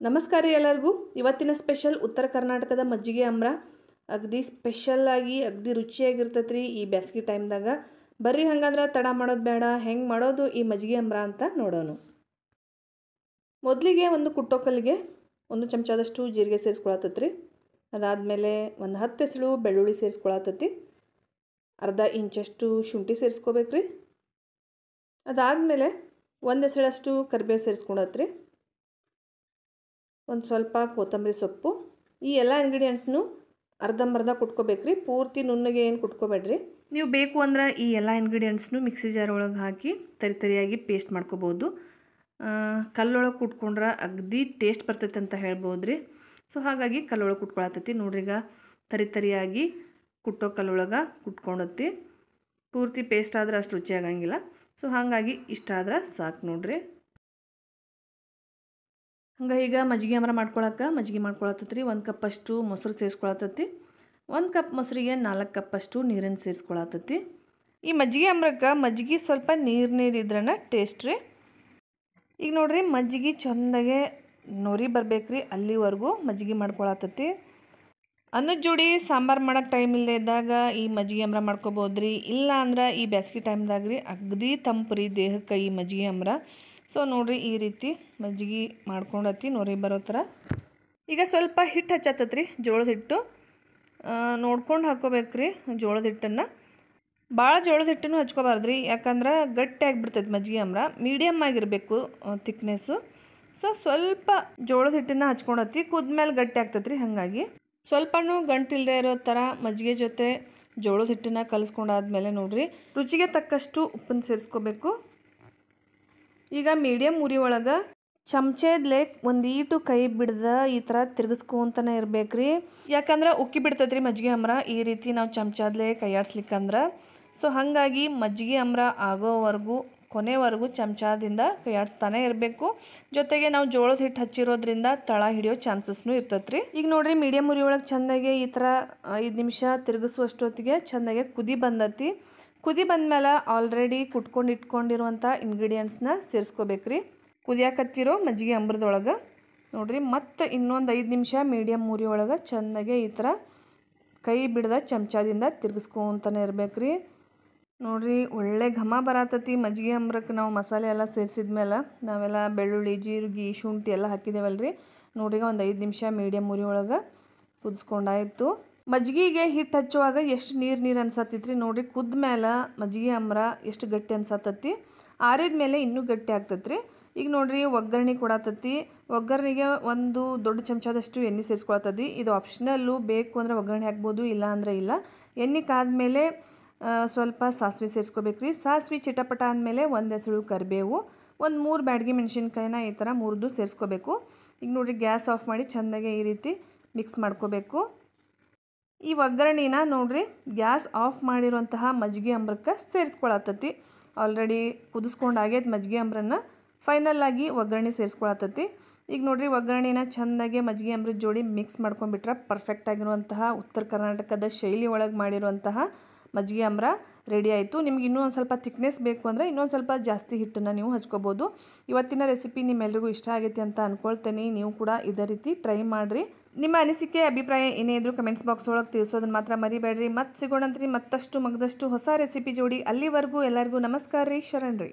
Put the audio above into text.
ನಮಸ್ಕಾರ ಎಲ್ಲರಿಗೂ. ಇವತ್ತಿನ ಸ್ಪೆಷಲ್ ಉತ್ತರ ಕರ್ನಾಟಕದ ಮಜ್ಜಿಗೆ ಅಂಬ್ರ ಅಗದಿ ಸ್ಪೆಷಲ್ಲಾಗಿ ಅಗದಿ ರುಚಿಯಾಗಿರ್ತೈತೆ ರೀ ಈ ಬ್ಯಾಸ್ಗೆ ಟೈಮ್ದಾಗ. ಬರ್ರಿ ಹಂಗಂದ್ರೆ ತಡ ಮಾಡೋದು ಬೇಡ, ಹೆಂಗೆ ಮಾಡೋದು ಈ ಮಜ್ಜಿಗೆ ಅಂಬ್ರ ಅಂತ ನೋಡೋಣ ಮೊದಲಿಗೆ ಒಂದು ಕುಟ್ಟೋಕಲ್ಲಿಗೆ ಒಂದು ಚಮಚದಷ್ಟು ಜೀರಿಗೆ ಸೇರಿಸ್ಕೊಳತ್ತೈತ್ರಿ. ಅದಾದಮೇಲೆ ಒಂದು ಹತ್ತು ಎಸಳು ಬೆಳ್ಳುಳ್ಳಿ ಸೇರಿಸ್ಕೊಳತ್ತೈತಿ ಅರ್ಧ ಇಂಚಷ್ಟು ಶುಂಠಿ ಸೇರಿಸ್ಕೋಬೇಕ್ರಿ. ಅದಾದಮೇಲೆ ಒಂದು ಎಸಳಷ್ಟು ಕರಿಬೇವು ಸೇರಿಸ್ಕೊಳತ್ರಿ ಒಂದು ಸ್ವಲ್ಪ ಕೊತ್ತಂಬರಿ ಸೊಪ್ಪು, ಈ ಎಲ್ಲ ಇಂಗ್ರೀಡಿಯೆಂಟ್ಸ್ನು ಅರ್ಧಂಬರ್ಧ ಕುಟ್ಕೋಬೇಕ್ರಿ. ಪೂರ್ತಿ ನುಣ್ಣಗೆ ಏನು ಕುಟ್ಕೋಬೇಡ್ರಿ. ನೀವು ಬೇಕು ಅಂದ್ರೆ ಈ ಎಲ್ಲ ಇಂಗ್ರೀಡಿಯೆಂಟ್ಸ್ನು ಮಿಕ್ಸಿ ಜಾರ್ ಒಳಗೆ ಹಾಕಿ ತರಿ ತರಿಯಾಗಿ ಪೇಸ್ಟ್ ಮಾಡ್ಕೋಬೋದು. ಕಲ್ಲೊಳಗೆ ಕುಟ್ಕೊಂಡ್ರೆ ಅಗದಿ ಟೇಸ್ಟ್ ಬರ್ತೈತೆ ಅಂತ ಹೇಳ್ಬೋದು ರೀ ಸೊ ಹಾಗಾಗಿ ಕಲ್ಲೊಳಗೆ ಕುಟ್ಕೊಳತ್ತೈತಿ. ನೋಡ್ರಿಗ ತರಿ ತರಿಯಾಗಿ ಕುಟ್ಟೋ ಕಲ್ಲೊಳಗೆ ಕುಟ್ಕೊಂಡತ್ತಿ. ಪೂರ್ತಿ ಪೇಸ್ಟ್ ಆದ್ರೆ ಅಷ್ಟು ರುಚಿ ಆಗಂಗಿಲ್ಲ ಸೊ ಹಾಗಾಗಿ ಇಷ್ಟ ಆದ್ರೆ ಸಾಕು ನೋಡ್ರಿ. ಹಂಗೆ ಈಗ ಮಜ್ಜಿಗೆ ಅಮರ ಮಾಡ್ಕೊಳಕ್ಕೆ ಮಜ್ಜಿಗೆ ಮಾಡ್ಕೊಳತ್ತತ್ರಿ. ಒಂದು ಕಪ್ಪಷ್ಟು ಮೊಸರು ಸೇರಿಸ್ಕೊಳತ್ತತಿ ಒಂದು ಕಪ್ ಮೊಸರಿಗೆ ನಾಲ್ಕು ಕಪ್ಪಷ್ಟು ನೀರನ್ನು ಸೇರಿಸ್ಕೊಳತ್ತತಿ ಈ ಮಜ್ಜಿಗೆ ಅಮ್ರಕ್ಕೆ ಮಜ್ಜಿಗೆ ಸ್ವಲ್ಪ ನೀರು ನೀರು ಇದ್ರನ ಟೇಸ್ಟ್ ರೀ. ಈಗ ನೋಡಿರಿ ಮಜ್ಜಿಗೆ ಚೆಂದಾಗೆ ನೊರಿ ಬರ್ಬೇಕ್ರಿ ಅಲ್ಲಿವರೆಗೂ ಮಜ್ಜಿಗೆ ಮಾಡ್ಕೊಳತ್ತತಿ ಅನ್ನದ ಜೋಡಿ ಸಾಂಬಾರು ಮಾಡೋಕ್ಕೆ ಟೈಮ್ ಇಲ್ಲದೆ ಇದ್ದಾಗ ಈ ಮಜ್ಜಿಗೆ ಅಮ್ರ ಮಾಡ್ಕೋಬೋದು ರೀ ಇಲ್ಲ ಅಂದ್ರೆ ಈ ಬೇಸಿಗೆ ಟೈಮ್ದಾಗ ರೀ ಅಗದಿ ತಂಪು ರೀ ದೇಹಕ್ಕೆ ಈ ಮಜ್ಜಿಗೆ ಅಂಬ್ರ ಸೊ ನೋಡಿರಿ ಈ ರೀತಿ ಮಜ್ಜಿಗೆ ಮಾಡ್ಕೊಂಡತಿ ನೊರಿ ಬರೋ ಥರ. ಈಗ ಸ್ವಲ್ಪ ಹಿಟ್ಟು ಹಚ್ಚತ್ತತ್ರಿ, ಜೋಳದ ಹಿಟ್ಟು. ನೋಡ್ಕೊಂಡು ಹಾಕೋಬೇಕ್ರಿ ಜೋಳದ ಹಿಟ್ಟನ್ನು. ಭಾಳ ಜೋಳದ ಹಿಟ್ಟನ್ನು ಹಚ್ಕೋಬಾರ್ದು ರೀ ಯಾಕಂದ್ರೆ ಗಟ್ಟಿಯಾಗಿ ಬಿಡ್ತೈತೆ ಮಜ್ಜಿಗೆ ಅಮ್ರ ಮೀಡಿಯಮ್ ಆಗಿರಬೇಕು ತಿಕ್ನೆಸ್ಸು ಸೊ ಸ್ವಲ್ಪ ಜೋಳದ ಹಿಟ್ಟನ್ನು ಹಚ್ಕೊಂಡತಿ ಕುದ್ಮೇಲೆ ಗಟ್ಟಿ ಆಗ್ತೈತೆ ರೀ ಹಾಗಾಗಿ. ಸ್ವಲ್ಪನೂ ಗಂಟಿಲ್ಲದೆ ಇರೋ ಥರ ಮಜ್ಜಿಗೆ ಜೊತೆ ಜೋಳದ ಹಿಟ್ಟನ್ನು ಕಲಿಸ್ಕೊಂಡಾದ್ಮೇಲೆ ನೋಡಿರಿ, ರುಚಿಗೆ ತಕ್ಕಷ್ಟು ಉಪ್ಪನ್ನು ಸೇರಿಸ್ಕೋಬೇಕು. ಈಗ ಮೀಡಿಯಮ್ ಉರಿ ಒಳಗೆ ಚಮಚದ್ಲೆ ಒಂದು ಈಟು ಕೈ ಬಿಡ್ದ ಈ ಥರ ತಿರ್ಗಿಸ್ಕೊಂತನೇ ಇರ್ಬೇಕ್ರಿ. ಯಾಕಂದ್ರೆ ಉಕ್ಕಿ ಬಿಡ್ತೈತ್ರಿ ಮಜ್ಜಿಗೆ ಅಮ್ರ. ಈ ರೀತಿ ನಾವು ಚಮಚದ್ಲೆ ಕೈಯಾಡ್ಸ್ಲಿಕ್ಕಂದ್ರೆ ಸೊ ಹಾಗಾಗಿ ಮಜ್ಜಿಗೆ ಅಮ್ರ ಆಗೋವರೆಗೂ, ಕೊನೆವರೆಗೂ ಚಮಚದಿಂದ ಕೈಯಾಡ್ಸ್ತಾನೆ ಇರಬೇಕು. ಜೊತೆಗೆ ನಾವು ಜೋಳದ ಹಿಟ್ಟು ಹಚ್ಚಿರೋದ್ರಿಂದ ತಳ ಹಿಡಿಯೋ ಚಾನ್ಸಸ್ನು ಇರ್ತೈತ್ರಿ. ಈಗ ನೋಡ್ರಿ ಮೀಡಿಯಮ್ ಉರಿ ಒಳಗೆ ಚೆಂದಾಗೆ ಈ ಥರ ಐದು ನಿಮಿಷ ತಿರುಗಿಸುವಷ್ಟೊತ್ತಿಗೆ ಚೆಂದಾಗೆ ಕುದಿ ಬಂದತಿ. ಕುದಿ ಬಂದಮೇಲೆ ಆಲ್ರೆಡಿ ಕುಟ್ಕೊಂಡು ಇಟ್ಕೊಂಡಿರುವಂಥ ಇಂಗ್ರೀಡಿಯೆಂಟ್ಸ್ನ ಸೇರಿಸ್ಕೋಬೇಕ್ರಿ. ಕುದಿಯಾಕತ್ತಿರೋ ಮಜ್ಜಿಗೆ ಅಂಬ್ರದೊಳಗೆ. ನೋಡಿರಿ, ಮತ್ತು ಇನ್ನೊಂದು ಐದು ನಿಮಿಷ ಮೀಡಿಯಮ್ ಮೂರಿ ಒಳಗೆ ಚೆನ್ನಾಗೆ ಈ ಥರ ಕೈ ಬಿಡ್ದ ಚಮಚದಿಂದ ಇರಬೇಕು ರೀ ನೋಡಿರಿ, ಒಳ್ಳೆ ಘಮ ಬರತತಿ ಮಜ್ಜಿಗೆ ಅಂಬ್ರಕ್ಕೆ ನಾವು ಮಸಾಲೆ ಎಲ್ಲ ಸೇರಿಸಿದ್ಮೇಲೆ. ನಾವೆಲ್ಲ ಬೆಳ್ಳುಳ್ಳಿ ಜೀರಿಗೆ ಶುಂಠಿ ಎಲ್ಲ ರೀ ನೋಡ್ರಿ ಒಂದು ಐದು ನಿಮಿಷ ಮೀಡಿಯಮ್ ಉರಿ ಒಳಗೆ ಕುದಿಸ್ಕೊಂಡಾಯಿತು. ಮಜ್ಜಿಗೆಗೆ ಹಿಟ್ಟು ಹಚ್ಚುವಾಗ ಎಷ್ಟು ನೀರು ನೀರು ಅನ್ಸತ್ತೈತ್ರಿ ನೋಡಿರಿ. ಕುದ್ದ ಮೇಲೆ ಮಜ್ಜಿಗೆ ಅಮ್ರ ಎಷ್ಟು ಗಟ್ಟಿ ಅನ್ಸತ್ತತಿ. ಆರಿದ ಮೇಲೆ ಇನ್ನೂ ಗಟ್ಟಿ ಆಗ್ತೈತ್ರಿ. ಈಗ ನೋಡ್ರಿ ಒಗ್ಗರಣೆ ಕೊಡತತಿ ಒಗ್ಗರಣೆಗೆ ಒಂದು ದೊಡ್ಡ ಚಮಚದಷ್ಟು ಎಣ್ಣೆ ಸೇರಿಸ್ಕೊಳತದಿ ಇದು ಆಪ್ಷನಲ್ಲು ಬೇಕು ಅಂದರೆ ಒಗ್ಗರಣೆ ಹಾಕ್ಬೋದು, ಇಲ್ಲ ಅಂದರೆ ಇಲ್ಲ. ಎಣ್ಣೆ ಕಾದ್ಮೇಲೆ ಸ್ವಲ್ಪ ಸಾಸಿವೆ ಸೇರಿಸ್ಕೋಬೇಕ್ರಿ. ಸಾಸಿವೆ ಚಿಟಪಟ ಅಂದಮೇಲೆ ಒಂದು ಹೆಸಳು ಕರಿಬೇವು, ಒಂದು ಮೂರು ಬ್ಯಾಡ್ಗೆ ಮೆಣಸಿನ್ಕಾಯಿನ ಈ ಥರ ಮುರಿದು ಸೇರಿಸ್ಕೋಬೇಕು. ಈಗ ನೋಡಿರಿ ಗ್ಯಾಸ್ ಆಫ್ ಮಾಡಿ ಚೆಂದಾಗೆ ಈ ರೀತಿ ಮಿಕ್ಸ್ ಮಾಡ್ಕೋಬೇಕು. ಈ ಒಗ್ಗರಣೆನ ನೋಡ್ರಿ, ಗ್ಯಾಸ್ ಆಫ್ ಮಾಡಿರುವಂತಹ ಮಜ್ಜಿಗೆ ಅಂಬ್ರಕ್ಕೆ ಸೇರಿಸ್ಕೊಳತ್ತತಿ. ಆಲ್ರೆಡಿ ಕುದಿಸ್ಕೊಂಡು ಆಗೈತೆ ಮಜ್ಜಿಗೆ ಅಂಬ್ರನ್ನ ಆಗಿ ಒಗ್ಗರಣೆ ಸೇರಿಸ್ಕೊಳತ್ತತಿ. ಈಗ ನೋಡ್ರಿ, ಒಗ್ಗರಣೆನ ಚೆಂದಾಗಿ ಮಜ್ಜಿಗೆ ಅಂಬ್ರದ ಜೋಡಿ ಮಿಕ್ಸ್ ಮಾಡ್ಕೊಂಡ್ಬಿಟ್ರೆ ಪರ್ಫೆಕ್ಟ್ ಆಗಿರುವಂತಹ ಉತ್ತರ ಕರ್ನಾಟಕದ ಶೈಲಿ ಒಳಗೆ ಮಾಡಿರುವಂತಹ ಮಜ್ಜಿಗೆ ಅಂಬ್ರ ರೆಡಿ ಆಯಿತು. ನಿಮ್ಗೆ ಇನ್ನೂ ಒಂದು ಸ್ವಲ್ಪ ತಿಕ್ನೆಸ್ ಬೇಕು ಅಂದರೆ ಇನ್ನೊಂದು ಸ್ವಲ್ಪ ಜಾಸ್ತಿ ಹಿಟ್ಟನ್ನು ನೀವು ಹಚ್ಕೋಬೋದು. ಇವತ್ತಿನ ರೆಸಿಪಿ ನಿಮ್ಮೆಲ್ಲರಿಗೂ ಇಷ್ಟ ಆಗೈತೆ ಅಂತ ಅಂದ್ಕೊಳ್ತೇನೆ ನೀವು ಕೂಡ ಇದೇ ರೀತಿ ಟ್ರೈ ಮಾಡಿರಿ. ನಿಮ್ಮ ಅನಿಸಿಕೆ, ಅಭಿಪ್ರಾಯ ಏನೇ ಇದ್ರೂ ಕಮೆಂಟ್ಸ್ ಬಾಕ್ಸ್ ಒಳಗೆ ತಿಳಿಸೋದನ್ನ ಮಾತ್ರ ಮರಿಬೇಡ್ರಿ. ಮತ್ತೆ ಸಿಗೋಣಂತ್ರಿ ಮತ್ತಷ್ಟು ಮಗದಷ್ಟು ಹೊಸ ರೆಸಿಪಿ ಜೋಡಿ ಅಲ್ಲಿವರೆಗೂ ಎಲ್ಲರಿಗೂ ನಮಸ್ಕಾರ ರೀ, ಶರಣ್ ರೀ.